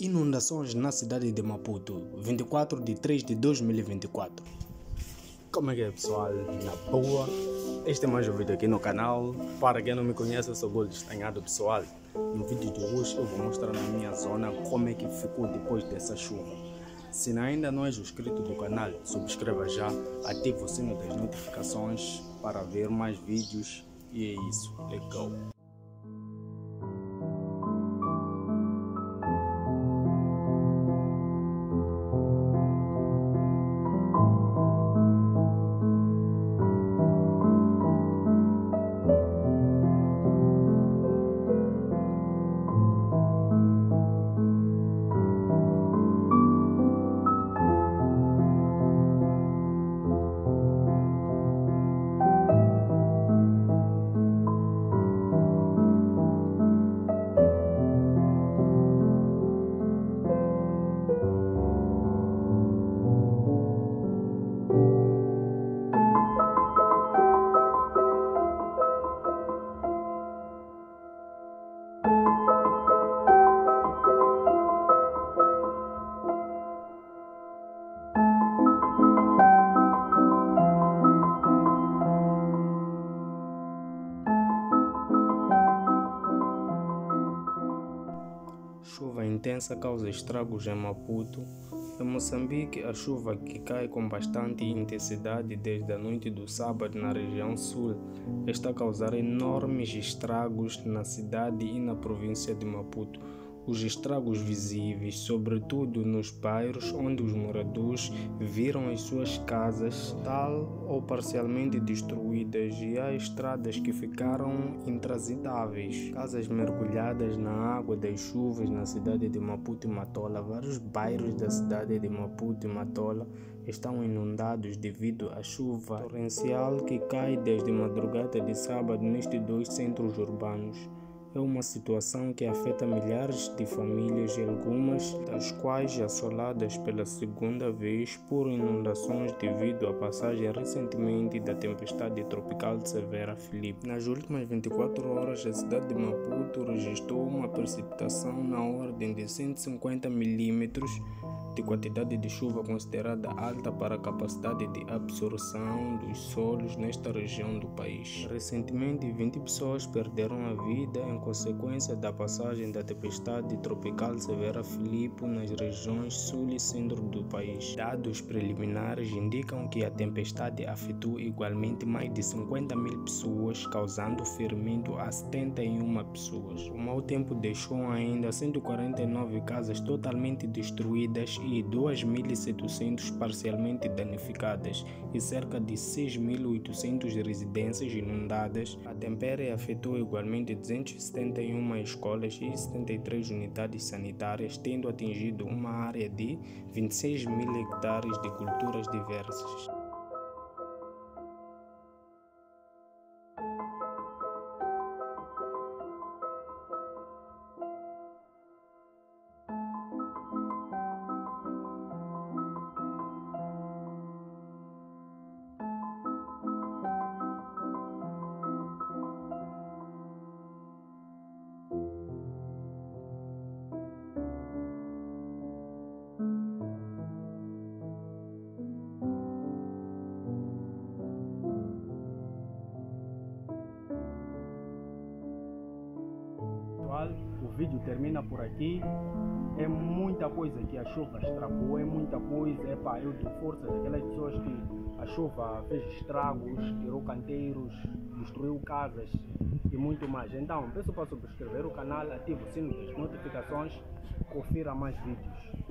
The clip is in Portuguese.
Inundações na cidade de Maputo, 24 de 3 de 2024. Como é que é pessoal? Na boa? Este é mais um vídeo aqui no canal. Para quem não me conhece, eu sou Gold Estanhado pessoal. No vídeo de hoje eu vou mostrar na minha zona como é que ficou depois dessa chuva. Se ainda não és inscrito do canal, subscreva já, ative o sino das notificações para ver mais vídeos e é isso. Legal. Chuva intensa causa estragos em Maputo. Em Moçambique, a chuva que cai com bastante intensidade desde a noite do sábado na região sul está a causar enormes estragos na cidade e na província de Maputo os estragos visíveis, sobretudo nos bairros onde os moradores viram as suas casas tal ou parcialmente destruídas e há estradas que ficaram intransitáveis, casas mergulhadas na água das chuvas na cidade de Maputo e Matola. Vários bairros da cidade de Maputo e Matola estão inundados devido à chuva torrencial que cai desde madrugada de sábado nestes dois centros urbanos é uma situação que afeta milhares de famílias algumas das quais assoladas pela segunda vez por inundações devido à passagem recentemente da tempestade tropical severa Felipe. Nas últimas 24 horas, a cidade de Maputo registrou uma precipitação na ordem de 150 milímetros de quantidade de chuva considerada alta para a capacidade de absorção dos solos nesta região do país. Recentemente, 20 pessoas perderam a vida em consequência da passagem da tempestade tropical severa Filipe nas regiões sul e centro do país. Dados preliminares indicam que a tempestade afetou igualmente mais de 50 mil pessoas, causando ferimento a 71 pessoas. O mau tempo deixou ainda 149 casas totalmente destruídas e 2.700 parcialmente danificadas e cerca de 6.800 residências inundadas. A tempéria afetou igualmente 271 escolas e 73 unidades sanitárias, tendo atingido uma área de 26 mil hectares de culturas diversas. Pessoal, o vídeo termina por aqui. É muita coisa que a chuva estragou, é muita coisa. É pá, eu dou força daquelas pessoas que a chuva fez estragos, tirou canteiros, destruiu casas e muito mais. Então, peço para subscrever o canal, ative o sino das notificações, confira mais vídeos.